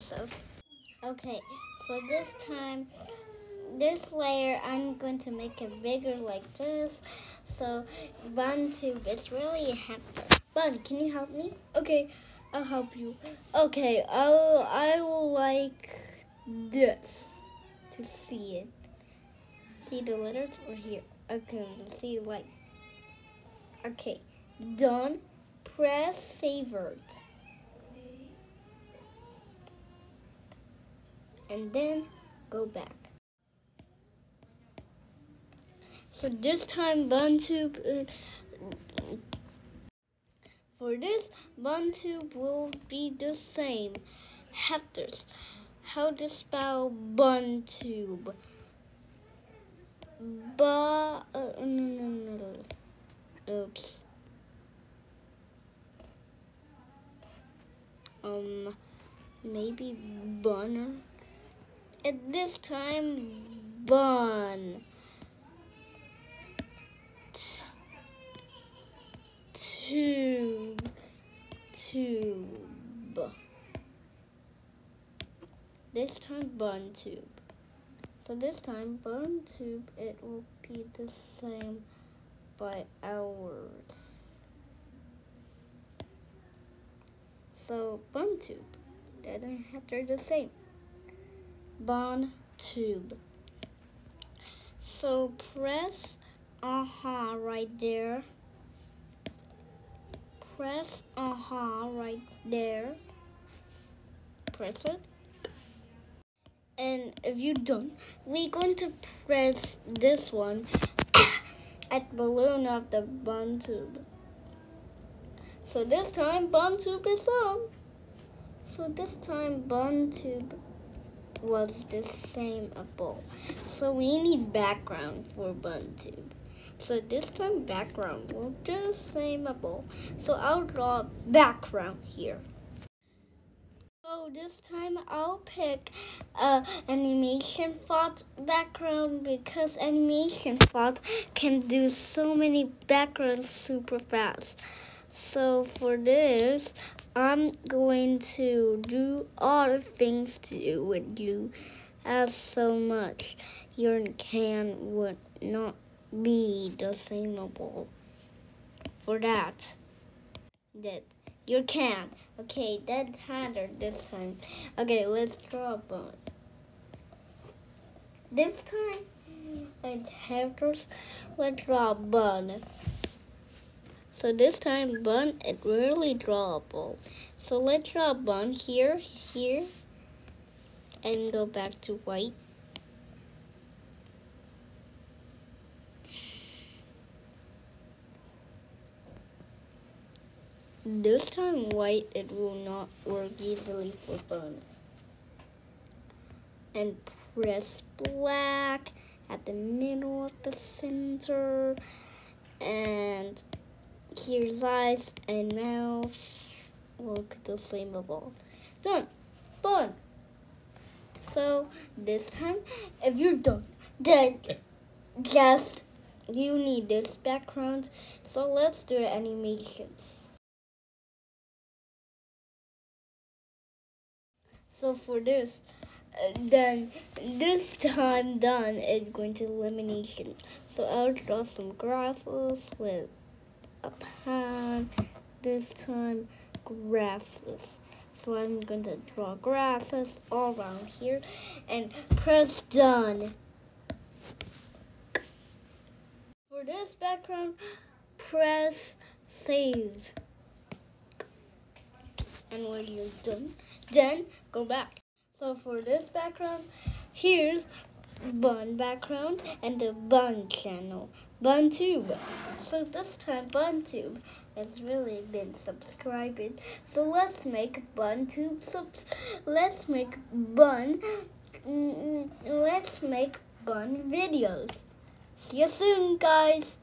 So, okay, so this time, this layer, I'm going to make it bigger like this. So, Bun Tube is really hefty. Bun, can you help me? Okay, I'll help you. Okay, I'll, I will like this to see it. See the letters or here? Okay, see like. Okay, done. Press savored. And then go back. So this time BunTube, uh, for this BunTube will be the same. Hefters, how to spell BunTube? Bu, uh, no, no, no. Oops. Um, maybe bunner. At this time, bun. Tube. Tube. This time, bun tube. So this time, bun tube, it will be the same by hours. So bun tube, they're the same. Bun tube. So press aha uh -huh right there. Press aha uh -huh right there. Press it. And if you don't, we're going to press this one at balloon of the bun tube. So this time bun tube is on. So this time bun tube was the same ball. So we need background for bun tube. So this time background will the same ball. So I'll draw background here. So this time I'll pick animation font background because animation font can do so many backgrounds super fast. So for this, I'm going to do all the things to do with you as so much your can would not be the sameable for that. That you can. Okay, that harder this time. Okay, let's draw a bone. This time, let's have let's draw a bun. So this time bun it really drawable. So let's draw a bun here, here, and go back to white. This time white, it will not work easily for bone. And press black at the middle of the center. And here's eyes and mouth. Look the same ball. Done. Done. So this time, if you're done, then just you need this background. So let's do animations. So for this, then this time done, it's going to elimination. So I'll draw some grasses with a pen. This time grasses. So I'm going to draw grasses all around here and press done. For this background, press save and when you're done, then go back. So for this background, here's bun background and the bun channel, bun tube. So this time bun tube has really been subscribed. So let's make bun tube subs. Let's make bun. Mm, let's make bun videos. See you soon, guys.